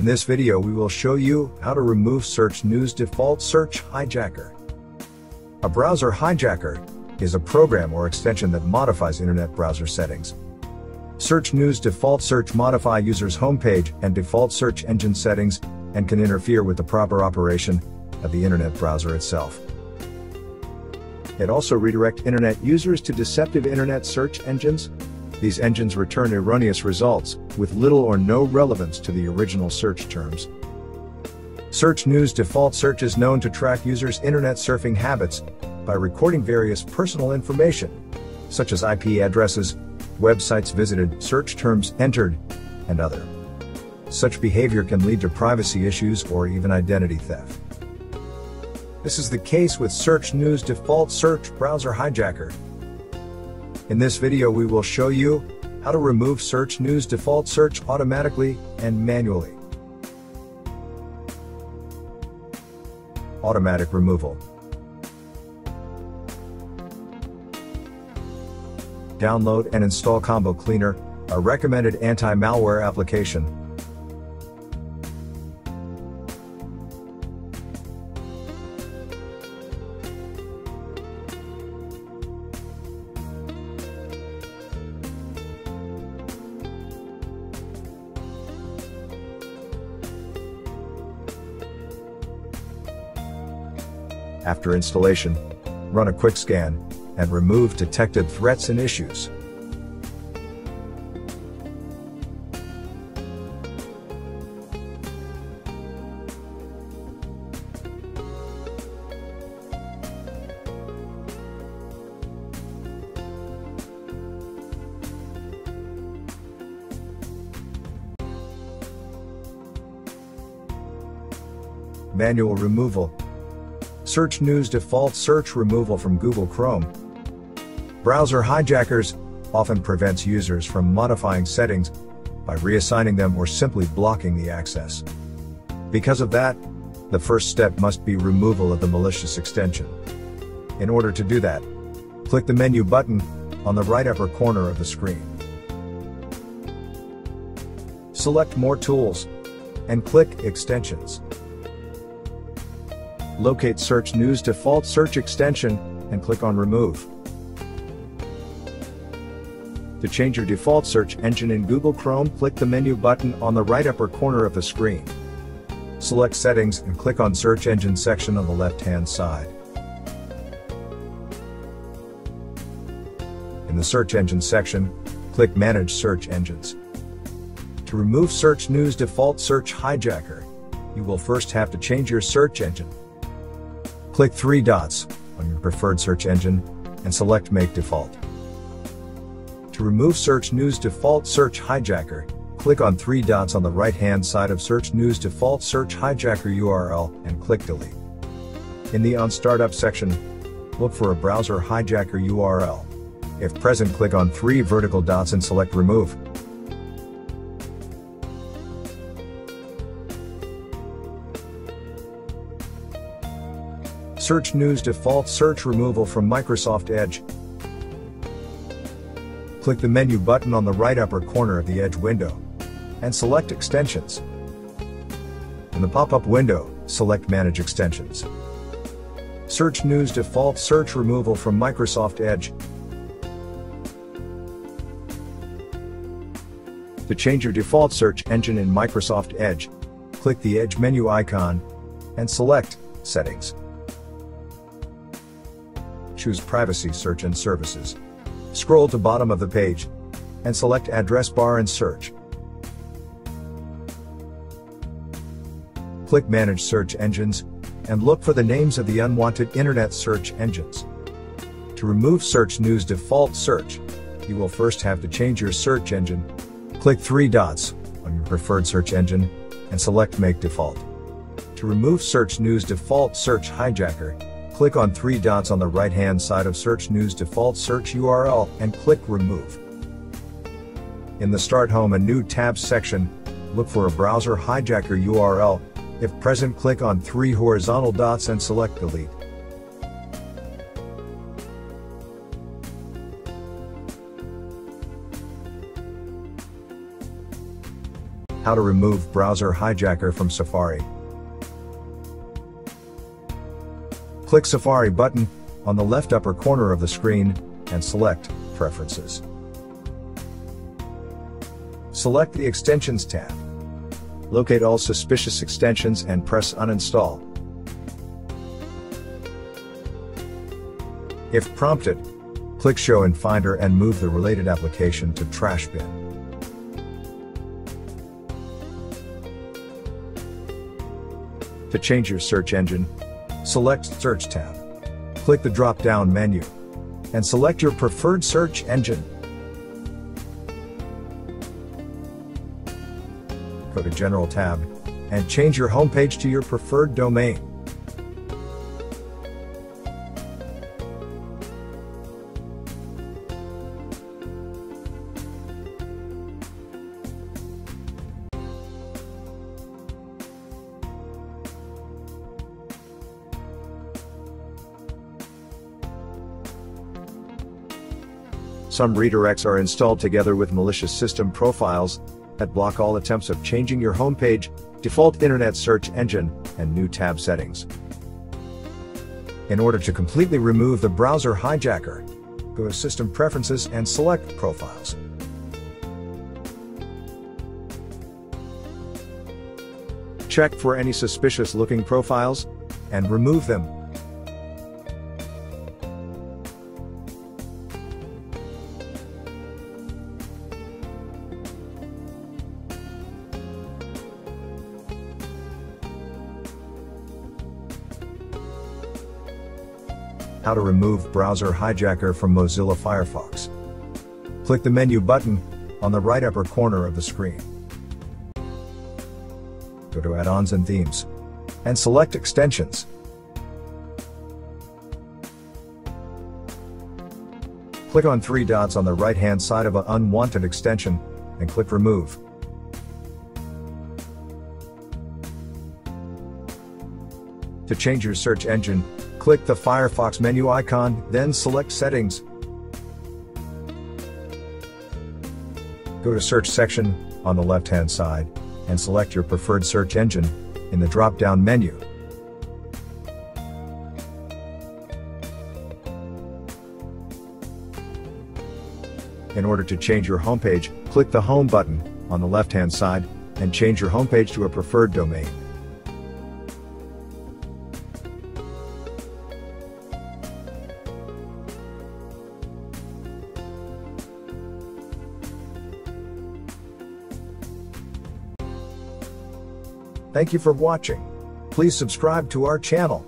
In this video we will show you how to remove Search News Default Search Hijacker. A browser hijacker is a program or extension that modifies internet browser settings. Search News Default Search modify users' homepage and default search engine settings and can interfere with the proper operation of the internet browser itself. It also redirect internet users to deceptive internet search engines these engines return erroneous results, with little or no relevance to the original search terms. Search News default search is known to track users' internet surfing habits by recording various personal information, such as IP addresses, websites visited, search terms entered, and other. Such behavior can lead to privacy issues or even identity theft. This is the case with Search News Default Search Browser Hijacker, in this video we will show you how to remove search news default search automatically and manually. Automatic removal. Download and install Combo Cleaner, a recommended anti-malware application After installation, run a quick scan, and remove detected threats and issues. Manual removal Search News default search removal from Google Chrome. Browser hijackers often prevents users from modifying settings by reassigning them or simply blocking the access. Because of that, the first step must be removal of the malicious extension. In order to do that, click the menu button on the right upper corner of the screen. Select More Tools and click Extensions locate Search News default search extension, and click on Remove. To change your default search engine in Google Chrome, click the menu button on the right upper corner of the screen. Select Settings and click on Search Engine section on the left-hand side. In the Search Engine section, click Manage Search Engines. To remove Search News Default Search Hijacker, you will first have to change your search engine. Click three dots on your preferred search engine and select Make Default. To remove Search News Default Search Hijacker, click on three dots on the right-hand side of Search News Default Search Hijacker URL and click Delete. In the On Startup section, look for a browser hijacker URL. If present, click on three vertical dots and select Remove. Search News Default Search Removal from Microsoft Edge. Click the menu button on the right upper corner of the Edge window and select Extensions. In the pop-up window, select Manage Extensions. Search News Default Search Removal from Microsoft Edge. To change your default search engine in Microsoft Edge, click the Edge menu icon and select Settings choose Privacy Search and Services. Scroll to bottom of the page and select Address Bar and Search. Click Manage Search Engines and look for the names of the unwanted internet search engines. To remove Search News Default Search, you will first have to change your search engine. Click three dots on your preferred search engine and select Make Default. To remove Search News Default Search Hijacker, Click on three dots on the right-hand side of Search News default search URL and click Remove. In the Start Home and New Tabs section, look for a browser hijacker URL. If present, click on three horizontal dots and select Delete. How to remove browser hijacker from Safari. Click Safari button on the left upper corner of the screen and select Preferences. Select the Extensions tab. Locate all suspicious extensions and press Uninstall. If prompted, click Show in Finder and move the related application to Trash Bin. To change your search engine, select Search tab. Click the drop-down menu and select your preferred search engine. Go to General tab and change your homepage to your preferred domain. Some redirects are installed together with malicious system profiles that block all attempts of changing your homepage, default internet search engine, and new tab settings. In order to completely remove the browser hijacker, go to System Preferences and select Profiles. Check for any suspicious looking profiles and remove them. How to remove browser hijacker from Mozilla Firefox. Click the menu button on the right upper corner of the screen. Go to Add-ons and Themes and select Extensions. Click on three dots on the right-hand side of an unwanted extension and click Remove. To change your search engine, click the Firefox menu icon, then select Settings. Go to Search section on the left-hand side and select your preferred search engine in the drop-down menu. In order to change your homepage, click the Home button on the left-hand side and change your homepage to a preferred domain. Thank you for watching. Please subscribe to our channel.